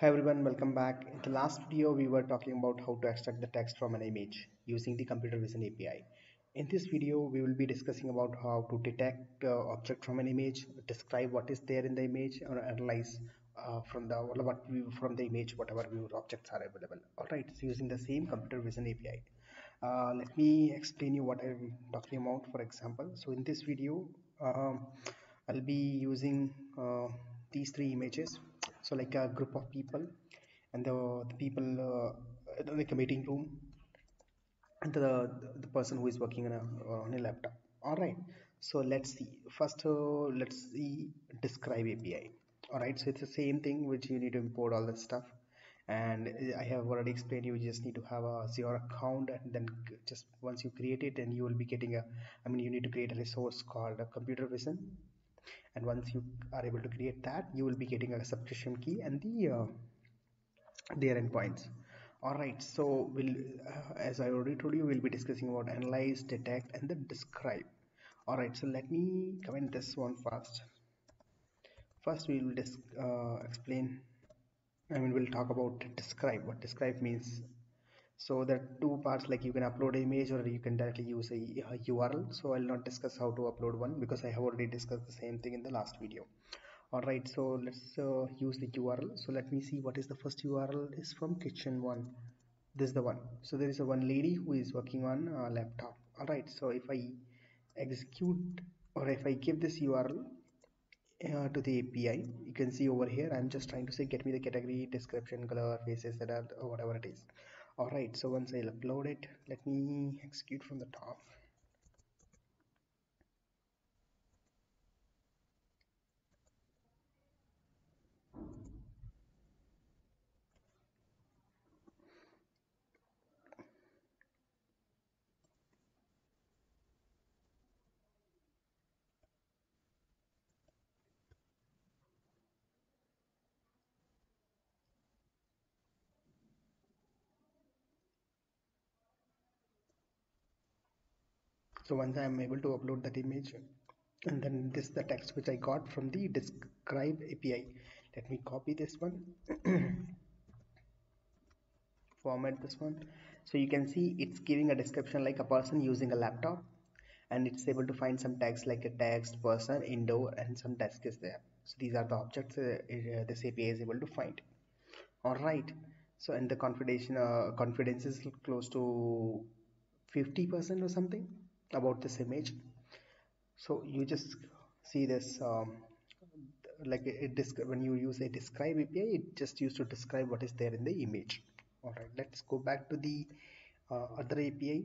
Hi everyone, welcome back. In the last video, we were talking about how to extract the text from an image using the computer vision API. In this video, we will be discussing about how to detect uh, object from an image, describe what is there in the image, or analyze uh, from the what view from the image whatever view objects are available. All right, so using the same computer vision API. Uh, let me explain you what I'm talking about. For example, so in this video, um, I'll be using uh, these three images so like a group of people and the, the people uh, like a meeting room and the, the person who is working on a, on a laptop. All right so let's see. First uh, let's see describe api all right so it's the same thing which you need to import all that stuff. And i have already explained you just need to have a Azure account and then just once you create it and you will be getting a i mean you need to create a resource called a computer vision and once you are able to create that you will be getting a subscription key and the uh, their endpoints. All right so we'll uh, as i already told you we'll be discussing about analyze detect and then describe. All right so let me comment this one first. First we will uh, explain i mean we'll talk about describe. What describe means so there are two parts like you can upload an image or you can directly use a, a, url so i'll not discuss how to upload one because i have already discussed the same thing in the last video. All right so let's uh, use the url so let me see what is the first url is from kitchen one. This is the one. So there is a one lady who is working on a laptop. All right so if i execute or if i give this url uh, to the API you can see over here I'm just trying to say get me the category description color faces that are whatever it is alright so once I'll upload it let me execute from the top so once I am able to upload that image and then this is the text which I got from the describe API let me copy this one. Format this one. So you can see it's giving a description like a person using a laptop and it's able to find some tags like a text person indoor and some desk is there. So these are the objects uh, uh, this API is able to find. All right so and the confidence uh, confidence is close to 50% or something about this image. So you just see this um, like it when you use a describe API it just used to describe what is there in the image. All right let's go back to the uh, other API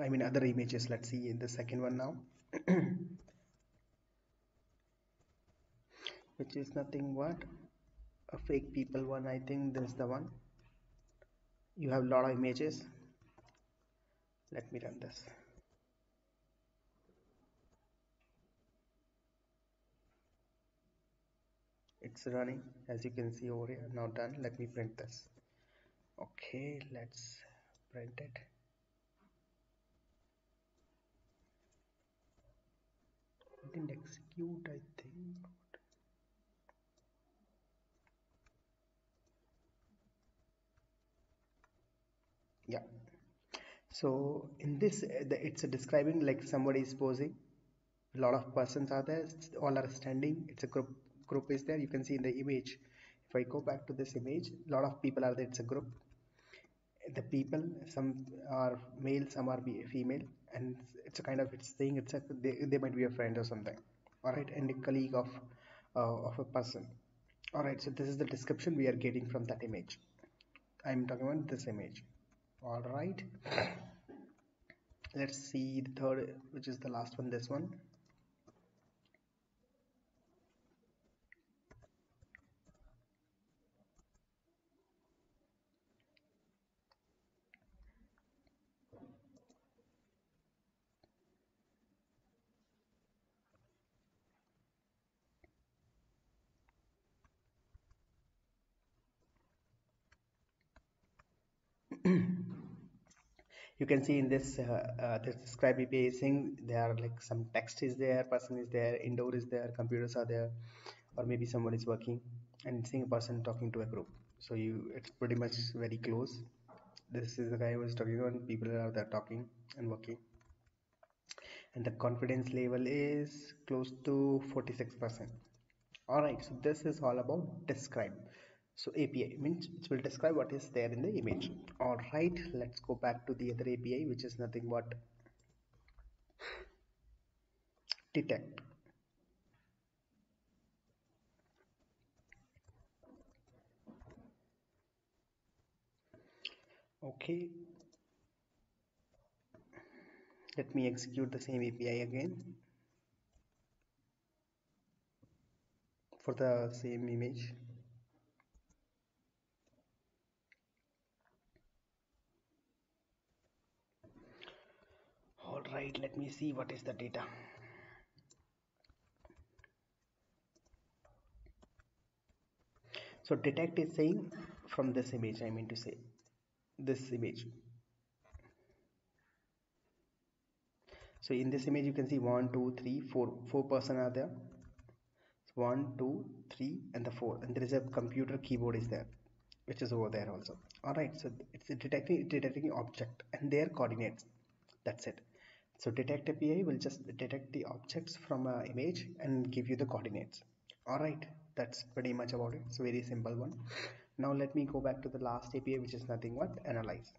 I mean other images let's see in the second one now. Which is nothing but a fake people one I think this is the one you have a lot of images. Let me run this. It's running as you can see over here. Now done. Let me print this. Okay let's print it didn't execute I think yeah so in this it's describing like somebody is posing. A lot of persons are there. All are standing. It's a group group is there. You can see in the image. If i go back to this image a lot of people are there. It's a group. The people some are male some are female. And it's a kind of it's saying it's a they, they might be a friend or something. All right. And a colleague of uh, of a person. All right. So this is the description we are getting from that image. I'm talking about this image. All right let's see the third which is the last one this one you can see in this uh, uh, this describe thing there are like some text is there person is there indoor is there computers are there or maybe someone is working and seeing a person talking to a group. So you it's pretty much very close. This is the guy who was talking on people are there talking and working. And the confidence level is close to 46 percent. All right so this is all about describe so api means it will describe what is there in the image. All right let's go back to the other api which is nothing but detect. Okay. Let me execute the same API again for the same image all right let me see what is the data. So detect is saying from this image I mean to say this image. So in this image you can see one two three four four person are there. So one two three and the four. And there is a computer keyboard is there which is over there also. All right so it's detecting detecting object and their coordinates. That's it so detect api will just detect the objects from an image and give you the coordinates. All right that's pretty much about it. It's a very simple one. Now let me go back to the last api which is nothing but analyze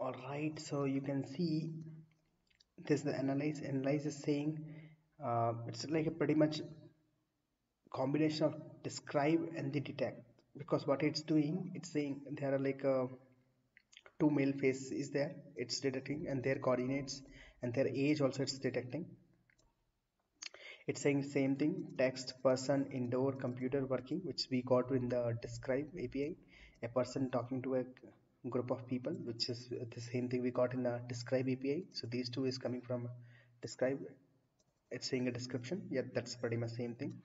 all right so you can see this the analyze analyze is saying uh, it's like a pretty much combination of describe and the detect. Because what it's doing it's saying there are like a uh, two male face is there it's detecting and their coordinates and their age also it's detecting. It's saying same thing text person indoor computer working which we got in the describe api a person talking to a group of people which is the same thing we got in the describe API so these two is coming from describe. It's saying a description yeah that's pretty much same thing.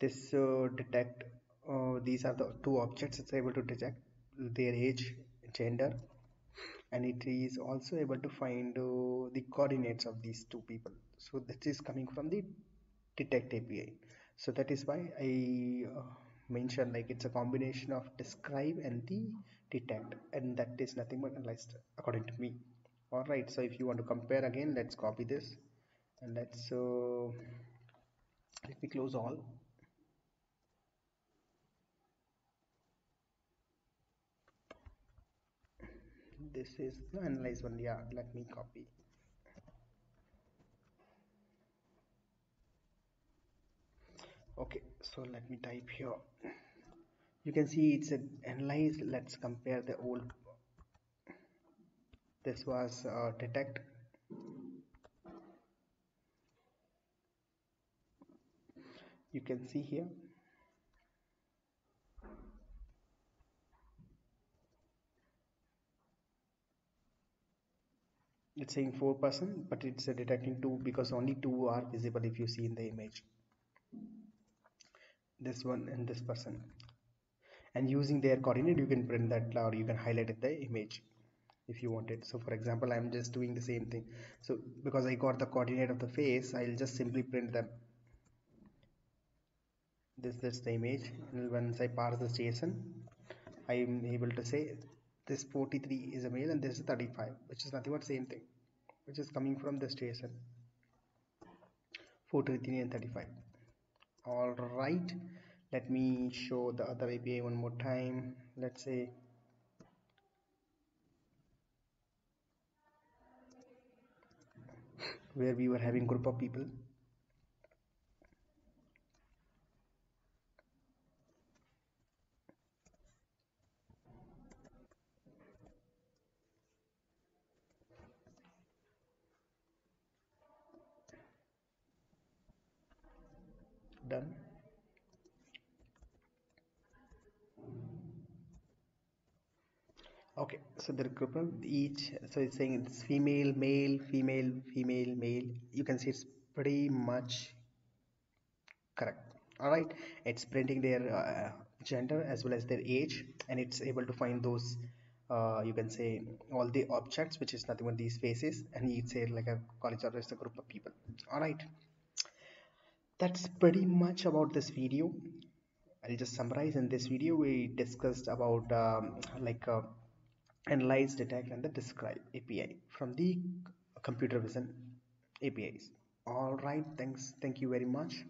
This uh, detect uh, these are the two objects it's able to detect their age gender and it is also able to find uh, the coordinates of these two people. So this is coming from the detect API so that is why I uh, mentioned like it's a combination of describe and the detect and that is nothing but analyzed according to me. All right so if you want to compare again let's copy this and let's uh, let me close all. This is the analyze one yeah let me copy okay so let me type here. You can see it's an analyze let's compare the old. This was uh, detect. You can see here. It's saying 4% but it's detecting 2 because only 2 are visible if you see in the image this one and this person. And using their coordinate you can print that or you can highlight the image if you want it. So for example i'm just doing the same thing. So because i got the coordinate of the face i'll just simply print them. This is the image. And once i parse this json i'm able to say this 43 is a male and this is 35 which is nothing but same thing which is coming from this json 43 and 35 all right. Let me show the other API one more time. Let's say where we were having group of people done okay so the recruitment each so it's saying it's female male female female male. You can see it's pretty much correct. All right it's printing their uh, gender as well as their age and it's able to find those uh, you can say all the objects which is nothing but these faces and you say like a college or just a group of people. All right that's pretty much about this video I'll just summarize in this video we discussed about um, like uh, analyze, detect, and the describe API from the computer vision APIs. All right, thanks. Thank you very much.